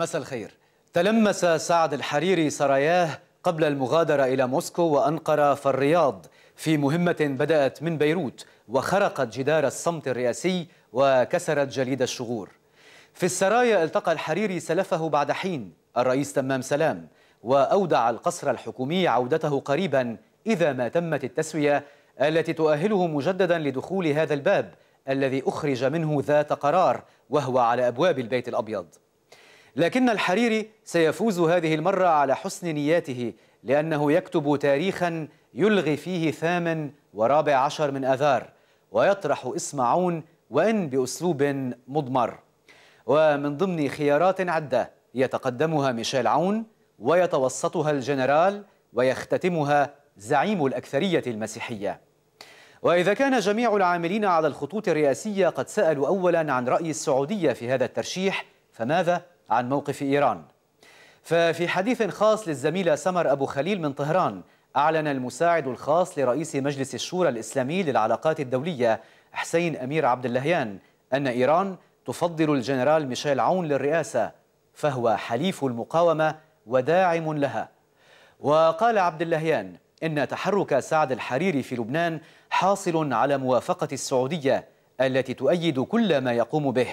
مساء الخير. تلمس سعد الحريري سراياه قبل المغادرة إلى موسكو وأنقرة فالرياض في مهمة بدأت من بيروت وخرقت جدار الصمت الرئاسي وكسرت جليد الشغور. في السرايا التقى الحريري سلفه بعد حين. الرئيس تمام سلام وأودع القصر الحكومي عودته قريبا إذا ما تمت التسوية التي تؤهله مجددا لدخول هذا الباب الذي أخرج منه ذات قرار وهو على أبواب البيت الأبيض. لكن الحريري سيفوز هذه المرة على حسن نياته لأنه يكتب تاريخا يلغي فيه ثامن ورابع عشر من أذار ويطرح اسم عون وإن بأسلوب مضمر. ومن ضمن خيارات عدة يتقدمها ميشيل عون ويتوسطها الجنرال ويختتمها زعيم الأكثرية المسيحية. وإذا كان جميع العاملين على الخطوط الرئاسية قد سألوا أولا عن رأي السعودية في هذا الترشيح فماذا؟ عن موقف إيران؟ ففي حديث خاص للزميلة سمر أبو خليل من طهران أعلن المساعد الخاص لرئيس مجلس الشورى الإسلامي للعلاقات الدولية حسين أمير عبد اللهيان أن إيران تفضل الجنرال ميشيل عون للرئاسة فهو حليف المقاومة وداعم لها وقال عبد اللهيان إن تحرك سعد الحريري في لبنان حاصل على موافقة السعودية التي تؤيد كل ما يقوم به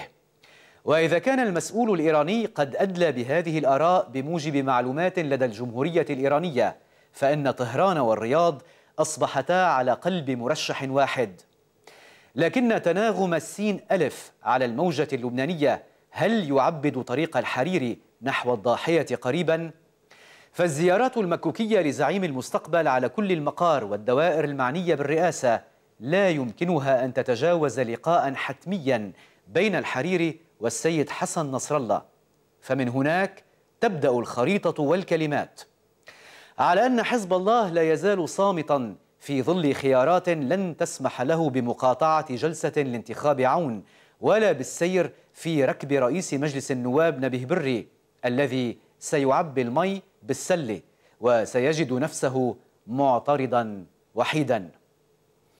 وإذا كان المسؤول الإيراني قد أدلى بهذه الآراء بموجب معلومات لدى الجمهورية الإيرانية فإن طهران والرياض أصبحتا على قلب مرشح واحد لكن تناغم السين ألف على الموجة اللبنانية هل يعبد طريق الحريري نحو الضاحية قريباً؟ فالزيارات المكوكية لزعيم المستقبل على كل المقار والدوائر المعنية بالرئاسة لا يمكنها أن تتجاوز لقاء حتميا بين الحريري والسيد حسن نصر الله. فمن هناك تبدأ الخريطة والكلمات. على أن حزب الله لا يزال صامتا في ظل خيارات لن تسمح له بمقاطعة جلسة لانتخاب عون ولا بالسير في ركب رئيس مجلس النواب نبيه بري الذي سيعبي المي بالسلة وسيجد نفسه معترضا وحيدا.